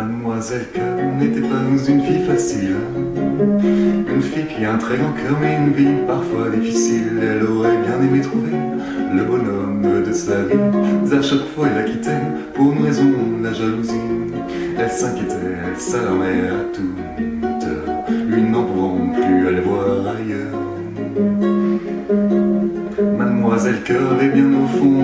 Mademoiselle Cœur n'était pas une fille facile. Une fille qui a un très grand cœur mais une vie parfois difficile. Elle aurait bien aimé trouver le bonhomme de sa vie. À chaque fois elle la quittait pour une raison, la jalousie. Elle s'inquiétait, elle s'alarmait à toute heure. Lui n'en pouvant plus aller voir ailleurs. Mademoiselle Cœur avait bien au fond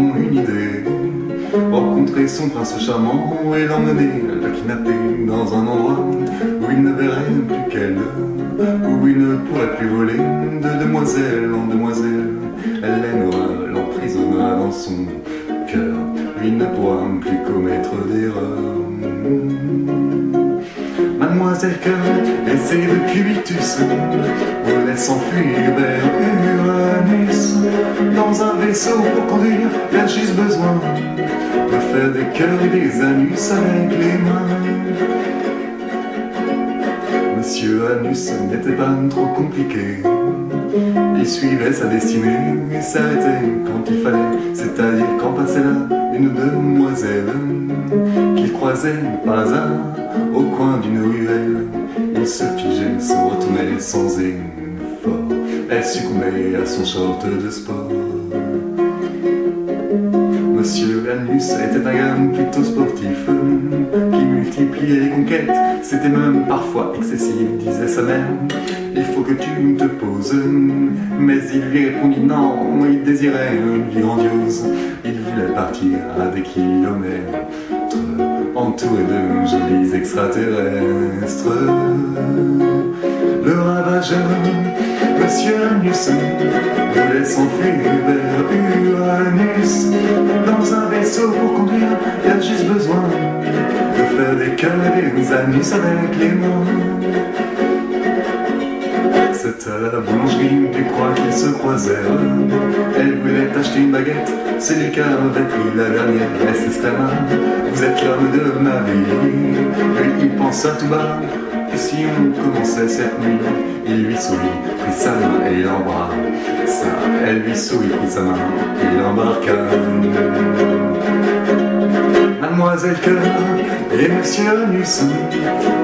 son prince charmant et l'emmener, la kidnapper dans un endroit où il ne verrait plus qu'elle, où il ne pourrait plus voler de demoiselle en demoiselle. Elle l'aimera, l'emprisonnera dans son cœur, lui ne pourra plus commettre d'erreur. Mademoiselle Cœur essaie de cubitus, voulait s'enfuir vers Uranus. Dans un vaisseau pour conduire, il a juste besoin faire des cœurs et des anus avec les mains. Monsieur Anus n'était pas trop compliqué. Il suivait sa destinée et s'arrêtait quand il fallait, c'est-à-dire quand passait là une demoiselle qu'il croisait par hasard au coin d'une ruelle. Il se figeait, se retournait sans effort. Elle succombait à son short de sport. Monsieur Anus était un gars plutôt sportif qui multipliait les conquêtes. C'était même parfois excessif, disait sa mère. Il faut que tu te poses. Mais il lui répondit non, il désirait une vie grandiose. Il voulait partir à des kilomètres, entouré de jolis extraterrestres. Le ravageur, Monsieur Anus, voulait s'enfuir des cœurs et des anus avec les mains. C'est à la boulangerie du croix qu'ils se croisèrent. Elle voulait acheter une baguette, c'est Lucas avait pris la dernière. Elle s'exclama, vous êtes l'homme de ma vie. Lui, il pensa tout bas, et si on commençait cette nuit, il lui sourit, prit sa main et l'embrassa. Elle lui sourit, prit sa main et l'embarqua. Mademoiselle Cœur et Monsieur Anus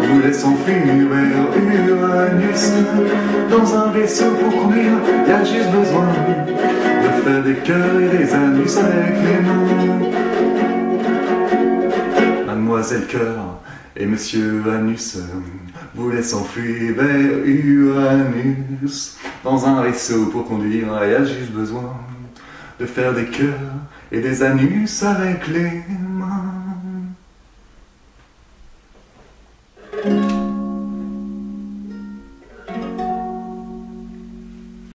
voulaient s'enfuir vers Uranus. Dans un vaisseau pour conduire, il y a juste besoin de faire des cœurs et des anus avec les mains. Mademoiselle Cœur et Monsieur Anus voulaient s'enfuir vers Uranus. Dans un vaisseau pour conduire, il y a juste besoin de faire des cœurs et des anus avec les Thank you.